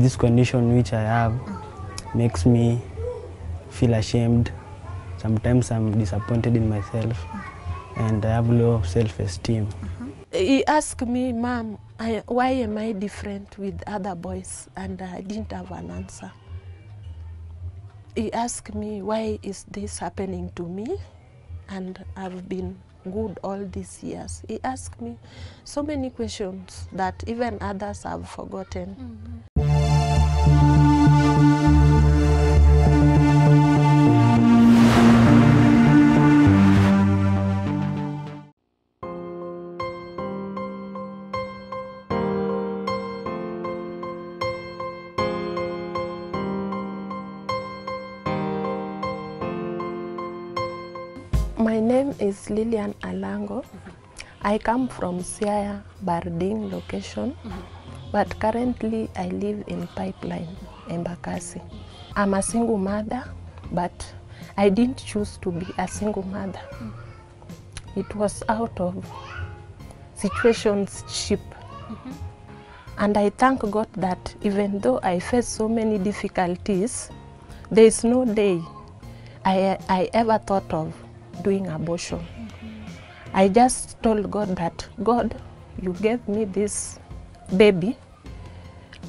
this condition which I have makes me feel ashamed. Sometimes I'm disappointed in myself and I have low self-esteem. Mm-hmm. He asked me, Mom, I, why am I different with other boys? And I didn't have an answer. He asked me, why is this happening to me? And I've been good all these years. He asked me so many questions that even others have forgotten. Mm-hmm. My name is Lilian Alango. I come from Siaya Barding location, but currently I live in Pipeline, Embakasi. I'm a single mother, but I didn't choose to be a single mother. It was out of situationship. And I thank God that even though I face so many difficulties, there is no day I, I ever thought of doing abortion. I just told God that, God, you gave me this baby,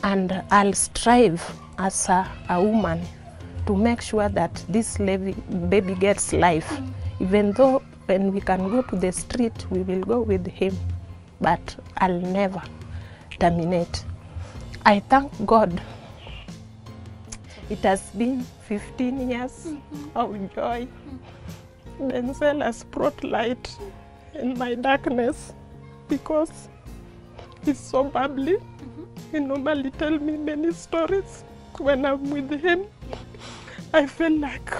and I'll strive as a, a woman to make sure that this baby, baby gets life. Even though when we can go to the street, we will go with him, but I'll never terminate. I thank God. It has been 15 years mm-hmm. of joy. Denzel has brought light in my darkness because he's so bubbly. Mm-hmm. He normally tell me many stories. When I'm with him, I feel like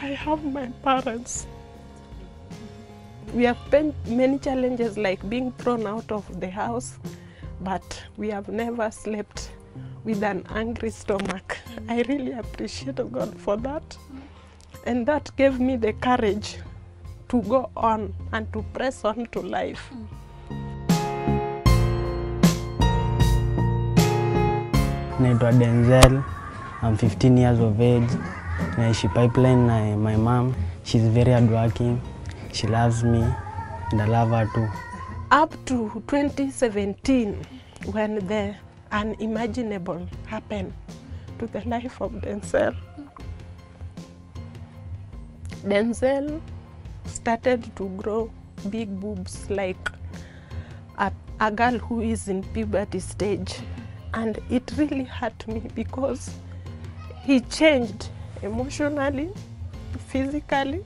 I have my parents. We have been many challenges like being thrown out of the house, but we have never slept with an angry stomach. I really appreciate God for that. Mm-hmm. And that gave me the courage to go on and to press on to life. Naitwa Denzel. I'm 15 years of age. Naishi Pipeline na my mom. She's very hardworking. She loves me and I love her too. Up to 2017, when the unimaginable happened to the life of Denzel, Denzel started to grow big boobs like a, a girl who is in puberty stage. And it really hurt me because he changed emotionally, physically,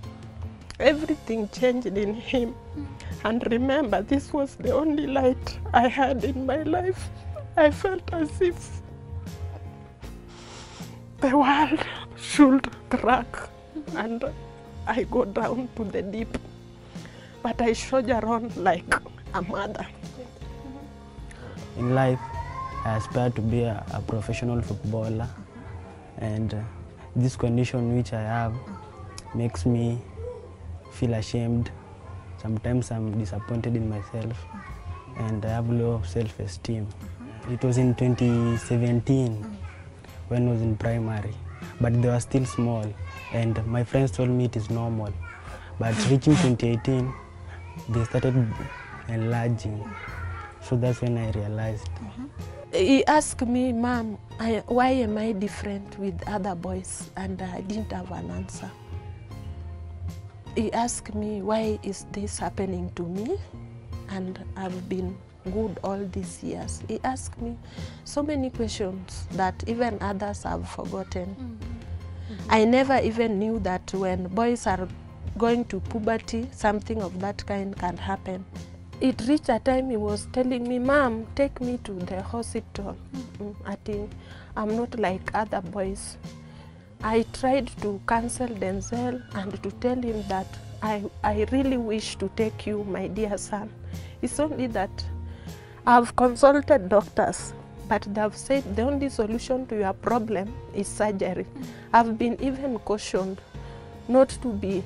everything changed in him. And remember, this was the only light I had in my life. I felt as if the world should crack and I go down to the deep. But I soldier on like a mother. In life, I aspire to be a, a professional footballer, and uh, this condition which I have makes me feel ashamed. Sometimes I'm disappointed in myself, and I have low self-esteem. It was in 2017 when I was in primary, but they were still small, and my friends told me it is normal. But reaching 2018, they started enlarging. So that's when I realized. mm -hmm. He asked me, Mom, I, why am I different with other boys? And I didn't have an answer. He asked me, why is this happening to me? And I've been good all these years. He asked me so many questions that even others have forgotten. Mm. Mm-hmm. I never even knew that when boys are going to puberty, something of that kind can happen. It reached a time he was telling me, Mom, take me to the hospital. Mm, mm I think I'm not like other boys. I tried to counsel Denzel and to tell him that I, I really wish to take you, my dear son. It's only that I've consulted doctors, but they've said the only solution to your problem is surgery. I've been even cautioned not to be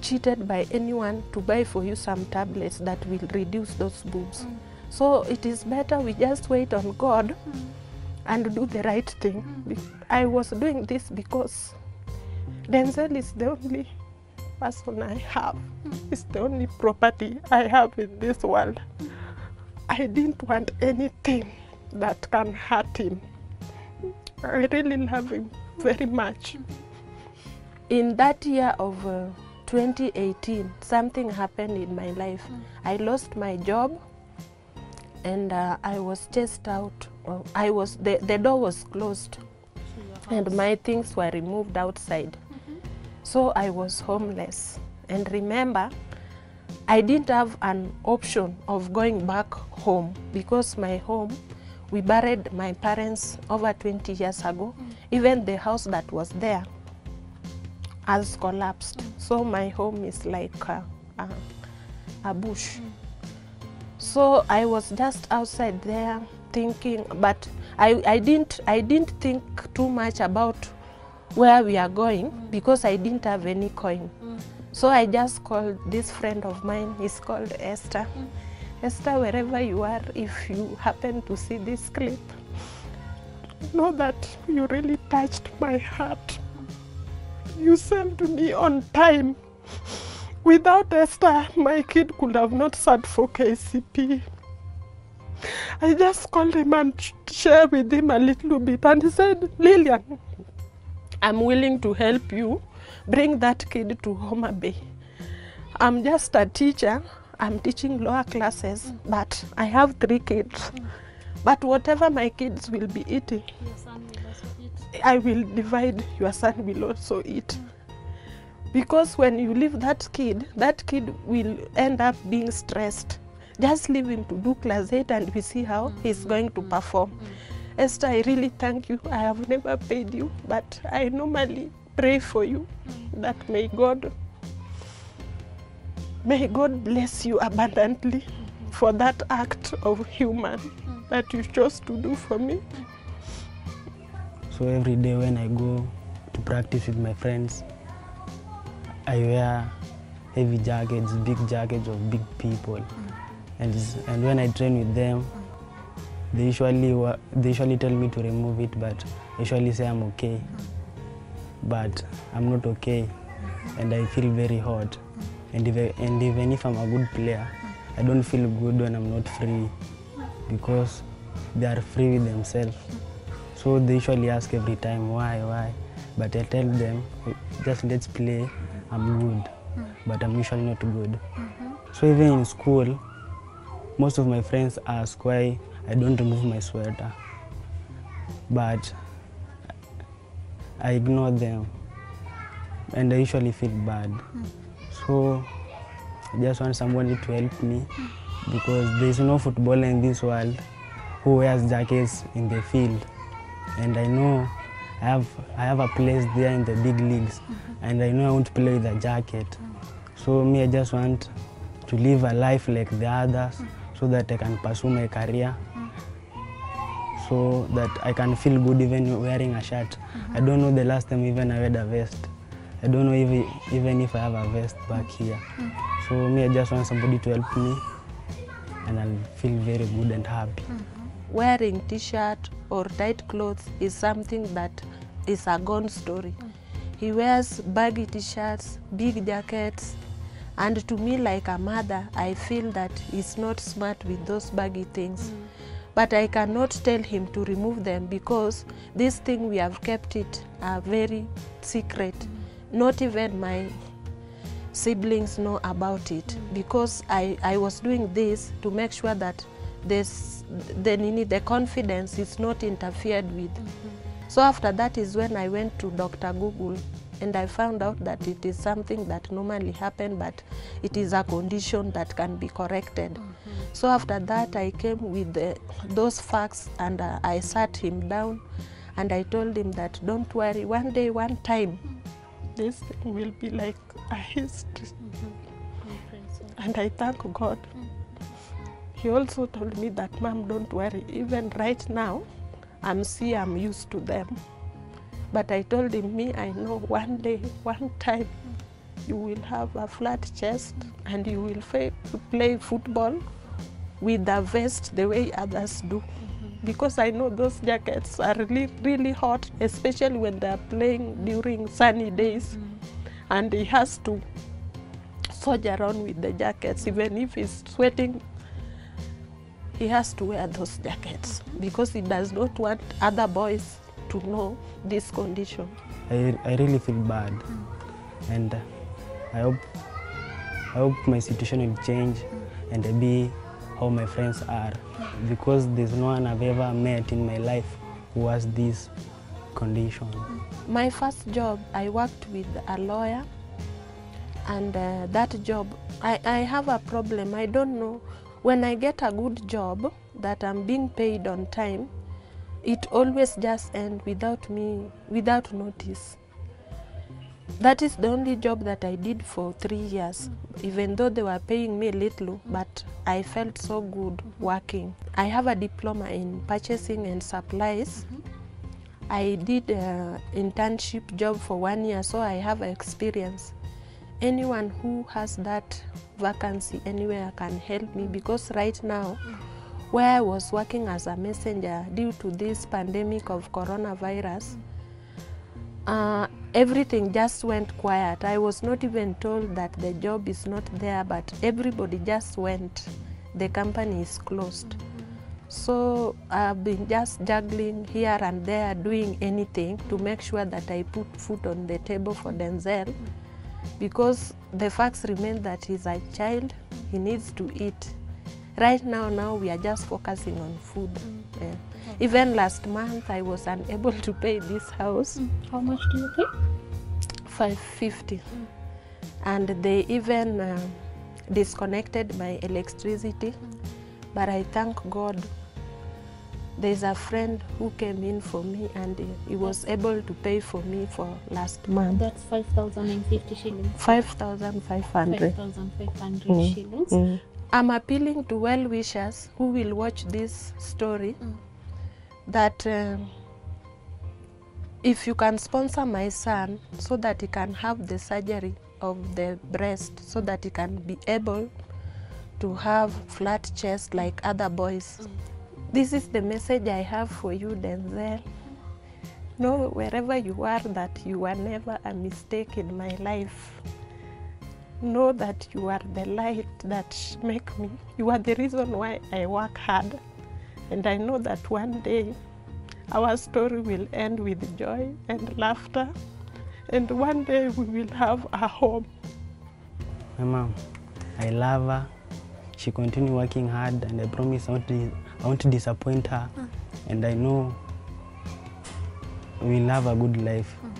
cheated by anyone to buy for you some tablets that will reduce those boobs. Mm. So it is better we just wait on God mm. and do the right thing. Mm. Be- I was doing this because Denzel is the only person I have. It's the only property I have in this world. I didn't want anything that can hurt him. I really love him very much. In that year of uh, 2018, something happened in my life. I lost my job and uh, I was chased out. Well, I was the, the door was closed and my things were removed outside. So I was homeless. And remember, I didn't have an option of going back home because my home, we buried my parents over 20 years ago. Mm. Even the house that was there has collapsed. Mm. So my home is like a, a, a bush. Mm. So I was just outside there thinking, but I, I didn't I didn't think too much about where we are going because I didn't have any coin. So I just called this friend of mine. He's called Esther. Mm. Esther, wherever you are, if you happen to see this clip, know that you really touched my heart. You sent me on time. Without Esther, my kid could have not sat for KCPE. I just called him and shared with him a little bit, and he said, Lilian, I'm willing to help you bring that kid to Homa Bay. I'm just a teacher. I'm teaching lower classes, but I have three kids. But whatever my kids will be eating, Your son will also eat. I will divide, your son will also eat. Because when you leave that kid, that kid will end up being stressed. Just leave him to do class 8 and we see how mm-hmm. he's going to perform. Mm-hmm. Esther, I really thank you. I have never paid you, but I normally pray for you that may God may God bless you abundantly for that act of human that you chose to do for me. So every day when I go to practice with my friends, I wear heavy jackets, big jackets of big people, and and when I train with them, they usually they usually tell me to remove it, but usually say I'm okay, but I'm not okay, and I feel very hot, and even, and even if I'm a good player, I don't feel good when I'm not free, because they are free with themselves. So they usually ask every time why, why. But I tell them, just let's play, I'm good. But I'm usually not good. So even in school, most of my friends ask why I don't remove my sweater. But I ignore them. And I usually feel bad. Mm. So I just want somebody to help me because there's no footballer in this world who wears jackets in the field. And I know I have, I have a place there in the big leagues mm -hmm. and I know I won't play with a jacket. So me, I just want to live a life like the others so that I can pursue my career so that I can feel good even wearing a shirt. I don't know the last time even I wear a vest. I don't know even, even if I have a vest back here. So me, I just want somebody to help me and I'll feel very good and happy. wearing t-shirt or tight clothes is something that is a gone story. He wears baggy t-shirts, big jackets, and to me like a mother, I feel that he's not smart with those baggy things. But I cannot tell him to remove them because this thing we have kept it very secret. Not even my siblings know about it because I, I was doing this to make sure that this the the confidence is not interfered with. Mm-hmm. So after that is when I went to Dr. Google and I found out that it is something that normally happen but it is a condition that can be corrected. So after that I came with the, those facts and uh, I sat him down and I told him that don't worry one day one time this thing will be like a history and I thank God. He also told me that, Mom, don't worry. Even right now, I'm see I'm used to them. But I told him, me, I know one day, one time, you will have a flat chest and you will play football with a vest the way others do. because I know those jackets are really, really hot, especially when they are playing during sunny days. And he has to soldier around with the jackets, even if he's sweating. He has to wear those jackets because he does not want other boys to know this condition. I, I really feel bad, and uh, I hope I hope my situation will change and be how my friends are, because there's no one I've ever met in my life who has this condition. My first job, I worked with a lawyer, and uh, that job, I, I have a problem. I don't know. When I get a good job that I'm being paid on time, it always just ends without me, without notice. That is the only job that I did for three years, even though they were paying me little, but I felt so good working. I have a diploma in purchasing and supplies. Mm-hmm. I did an internship job for one year, so I have experience. Anyone who has that vacancy anywhere can help me because right now, mm-hmm. Where I was working as a messenger due to this pandemic of coronavirus, uh, everything just went quiet. I was not even told that the job is not there, but everybody just went. The company is closed. So I've been just juggling here and there, doing anything to make sure that I put food on the table for Denzel. Because the facts remain that he's a child, he needs to eat. Right now, now we are just focusing on food. Yeah. Even last month, I was unable to pay this house. How much do you pay? 550 and they even uh, disconnected my electricity but i thank god there's a friend who came in for me and he- he was able to pay for me for last month That's 5,050 shillings. 5500 5,500 Mm. shillings. Mm. I'm appealing to well wishers who will watch this story Mm. that um, if you can sponsor my son so that he can have the surgery of the breast so that he can be able to have flat chest like other boys. This is the message i have for you denzel. Know wherever you are that you are never a mistake in my life know that you are the light that make me you are the reason why i work hard and i know that one day our story will end with joy and laughter and one day we will have a home My mom, I love her. She continue working hard, and I promise I won't, I won't disappoint her. Ah. And I know we'll have a good life. Mm.